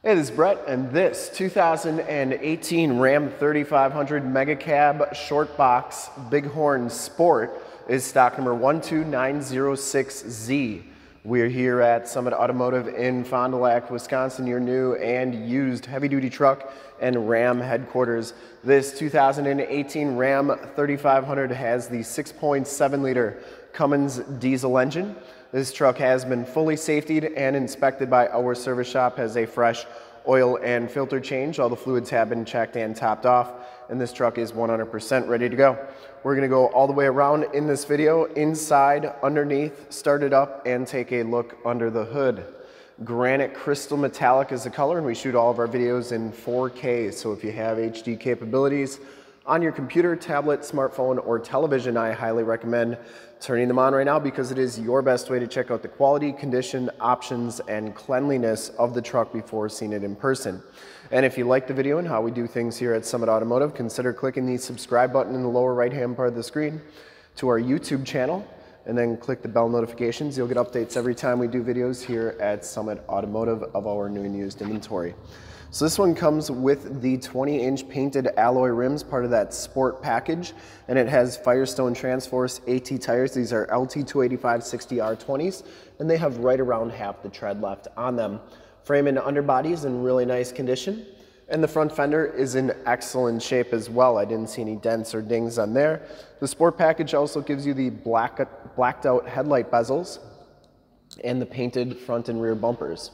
Hey, this is Brett, and this 2018 Ram 3500 Mega Cab Short Box Bighorn Sport is stock number 12906Z. We're here at Summit Automotive in Fond du Lac, Wisconsin, your new and used heavy duty truck and Ram headquarters. This 2018 Ram 3500 has the 6.7 liter Cummins diesel engine. This truck has been fully safetied and inspected by our service shop, has a fresh oil and filter change. All the fluids have been checked and topped off, and this truck is 100% ready to go. We're gonna go all the way around in this video, inside, underneath, start it up, and take a look under the hood. Granite Crystal Metallic is the color, and we shoot all of our videos in 4K, so if you have HD capabilities, on your computer, tablet, smartphone, or television, I highly recommend turning them on right now because it is your best way to check out the quality, condition, options, and cleanliness of the truck before seeing it in person. And if you like the video and how we do things here at Summit Automotive, consider clicking the subscribe button in the lower right-hand part of the screen to our YouTube channel, and then click the bell notifications. You'll get updates every time we do videos here at Summit Automotive of our new and used inventory. So this one comes with the 20 inch painted alloy rims, part of that sport package. And it has Firestone Transforce AT tires. These are LT 285 60R20s, and they have right around half the tread left on them. Frame and underbody is in really nice condition. And the front fender is in excellent shape as well. I didn't see any dents or dings on there. The sport package also gives you the black, blacked out headlight bezels and the painted front and rear bumpers.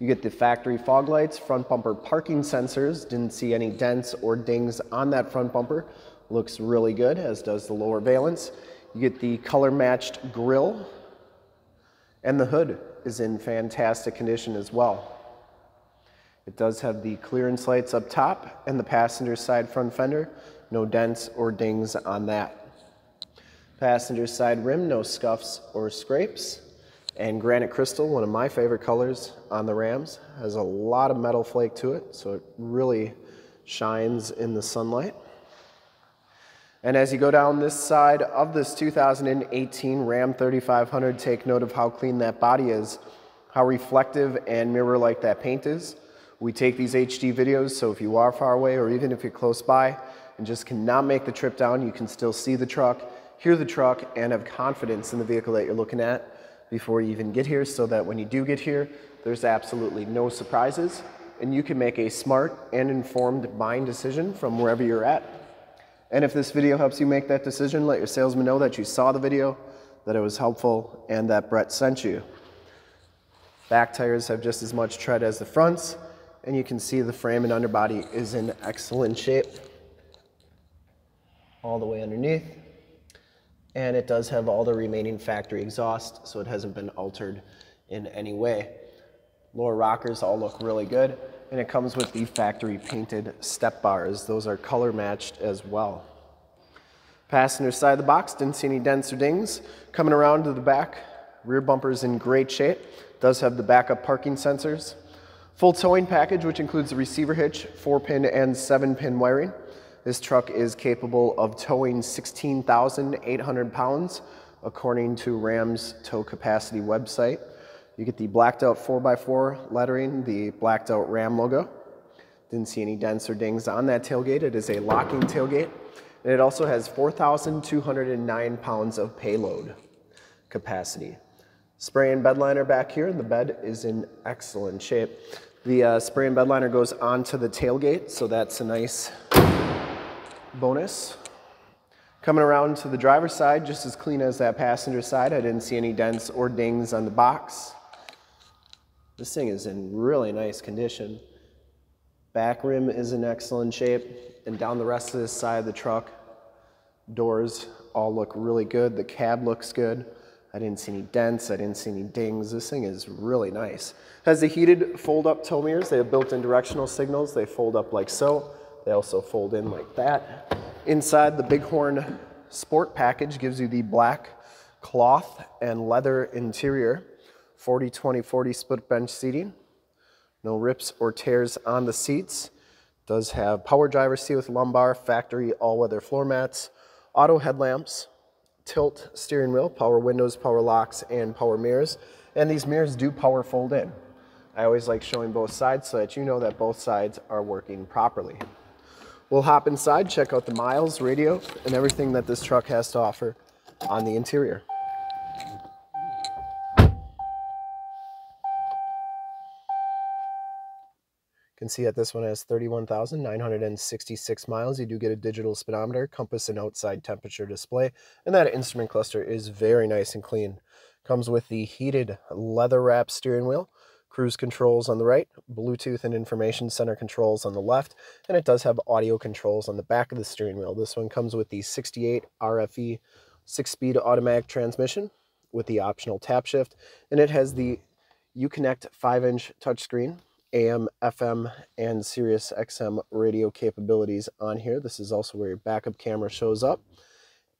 You get the factory fog lights, front bumper parking sensors. Didn't see any dents or dings on that front bumper. Looks really good, as does the lower valance. You get the color matched grille and the hood is in fantastic condition as well. It does have the clearance lights up top and the passenger side front fender. No dents or dings on that. Passenger side rim, no scuffs or scrapes. And granite crystal, one of my favorite colors on the Rams, has a lot of metal flake to it, so it really shines in the sunlight. And as you go down this side of this 2018 Ram 3500, take note of how clean that body is, how reflective and mirror-like that paint is. We take these HD videos, so if you are far away or even if you're close by and just cannot make the trip down, you can still see the truck, hear the truck, and have confidence in the vehicle that you're looking at before you even get here so that when you do get here, there's absolutely no surprises and you can make a smart and informed buying decision from wherever you're at. And if this video helps you make that decision, let your salesman know that you saw the video, that it was helpful, and that Brett sent you. Back tires have just as much tread as the fronts, and you can see the frame and underbody is in excellent shape all the way underneath and it does have all the remaining factory exhaust, so it hasn't been altered in any way. Lower rockers all look really good, and it comes with the factory painted step bars. Those are color matched as well. Passenger side of the box, didn't see any dents or dings. Coming around to the back, rear bumper's in great shape. Does have the backup parking sensors. Full towing package, which includes the receiver hitch, four pin and seven pin wiring. This truck is capable of towing 16,800 pounds, according to Ram's tow capacity website. You get the blacked out 4x4 lettering, the blacked out Ram logo. Didn't see any dents or dings on that tailgate. It is a locking tailgate. And it also has 4,209 pounds of payload capacity. Spray and bed liner back here, and the bed is in excellent shape. The uh, spray and bed liner goes onto the tailgate, so that's a nice bonus. Coming around to the driver's side, just as clean as that passenger side. I didn't see any dents or dings on the box. This thing is in really nice condition. Back rim is in excellent shape. And down the rest of this side of the truck, doors all look really good. The cab looks good. I didn't see any dents. I didn't see any dings. This thing is really nice. Has the heated fold-up tow mirrors. They have built-in directional signals. They fold up like so. They also fold in like that. Inside the Bighorn Sport package gives you the black cloth and leather interior, 40-20-40 split bench seating. No rips or tears on the seats. Does have power driver seat with lumbar, factory all-weather floor mats, auto headlamps, tilt steering wheel, power windows, power locks, and power mirrors. And these mirrors do power fold in. I always like showing both sides so that you know that both sides are working properly. We'll hop inside, check out the miles, radio, and everything that this truck has to offer on the interior. You can see that this one has 31,966 miles. You do get a digital speedometer, compass, and outside temperature display. And that instrument cluster is very nice and clean. Comes with the heated leather wrap steering wheel, cruise controls on the right, Bluetooth and information center controls on the left, and it does have audio controls on the back of the steering wheel. This one comes with the 68 RFE six-speed automatic transmission with the optional tap shift, and it has the Uconnect 5-inch touchscreen AM, FM, and Sirius XM radio capabilities on here. This is also where your backup camera shows up.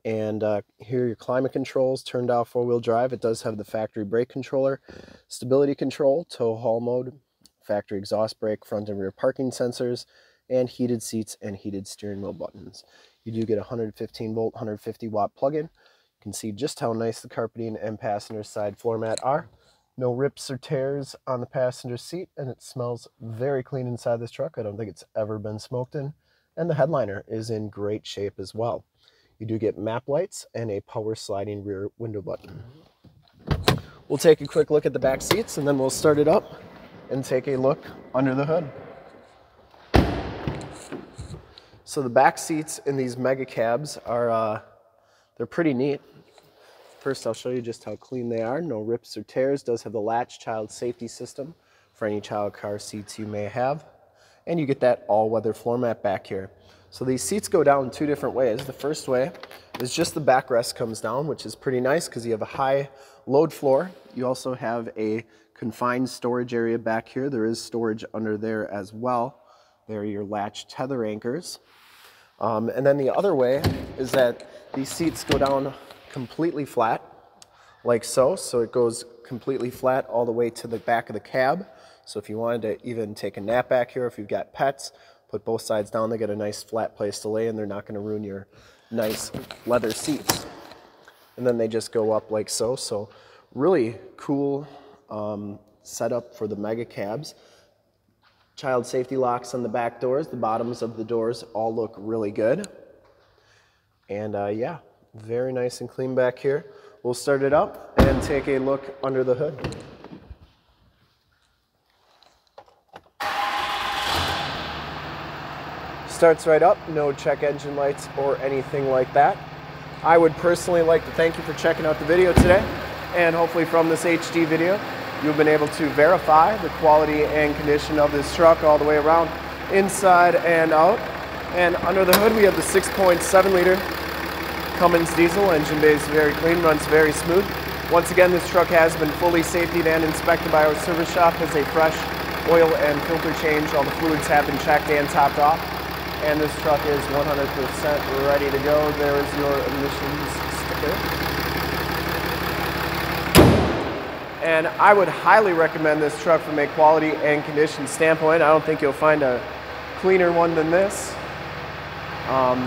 And uh, here your climate controls, turned off four-wheel drive. It does have the factory brake controller, stability control, tow haul mode, factory exhaust brake, front and rear parking sensors, and heated seats and heated steering wheel buttons. You do get a 115 volt, 150 watt plug-in. You can see just how nice the carpeting and passenger side floor mat are. No rips or tears on the passenger seat, and it smells very clean inside this truck. I don't think it's ever been smoked in. And the headliner is in great shape as well. You do get map lights and a power sliding rear window button. We'll take a quick look at the back seats and then we'll start it up and take a look under the hood. So the back seats in these mega cabs are, uh, they're pretty neat. First, I'll show you just how clean they are. No rips or tears. Does have the latch child safety system for any child car seats you may have. And you get that all-weather floor mat back here. So these seats go down two different ways. The first way is just the backrest comes down, which is pretty nice because you have a high load floor. You also have a confined storage area back here. There is storage under there as well. There are your latch tether anchors. Um, and then the other way is that these seats go down completely flat, like so. So it goes completely flat all the way to the back of the cab. So if you wanted to even take a nap back here, if you've got pets, put both sides down, they get a nice flat place to lay and they're not gonna ruin your nice leather seats. And then they just go up like so. So really cool um, setup for the mega cabs. Child safety locks on the back doors. The bottoms of the doors all look really good. And uh, yeah, very nice and clean back here. We'll start it up and take a look under the hood. Starts right up, no check engine lights or anything like that. I would personally like to thank you for checking out the video today and hopefully from this HD video you've been able to verify the quality and condition of this truck all the way around inside and out. And under the hood we have the 6.7 liter Cummins diesel. Engine bay is very clean, runs very smooth. Once again, this truck has been fully safetied and inspected by our service shop as a fresh oil and filter change. All the fluids have been checked and topped off. And this truck is 100% ready to go. There is your emissions sticker. And I would highly recommend this truck from a quality and condition standpoint. I don't think you'll find a cleaner one than this. Um,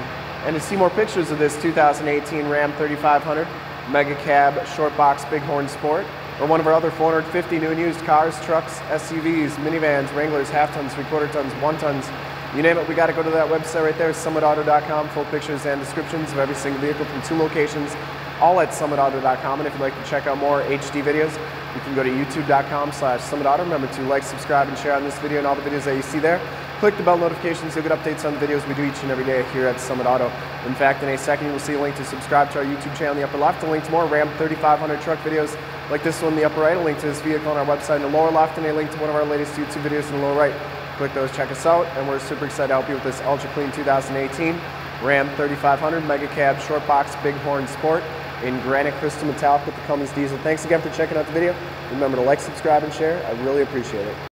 and to see more pictures of this 2018 Ram 3500 Mega Cab Short Box Bighorn Sport, or one of our other 450 new and used cars, trucks, SUVs, minivans, Wranglers, half tons, three quarter tons, one tons, you name it, we got to go to that website right there, summitauto.com, full pictures and descriptions of every single vehicle from two locations, all at summitauto.com. And if you'd like to check out more HD videos, you can go to youtube.com slash summitauto. Remember to like, subscribe, and share on this video and all the videos that you see there. Click the bell notifications, you'll get updates on the videos we do each and every day here at Summit Auto. In fact, in a second, you will see a link to subscribe to our YouTube channel in the upper left, a link to more Ram 3500 truck videos like this one in the upper right, a link to this vehicle on our website in the lower left, and a link to one of our latest YouTube videos in the lower right. Click those, check us out, and we're super excited to help you with this ultra clean 2018 Ram 3500 Mega Cab Short Box Bighorn Sport in granite crystal metallic with the Cummins diesel. Thanks again for checking out the video. Remember to like, subscribe, and share. I really appreciate it.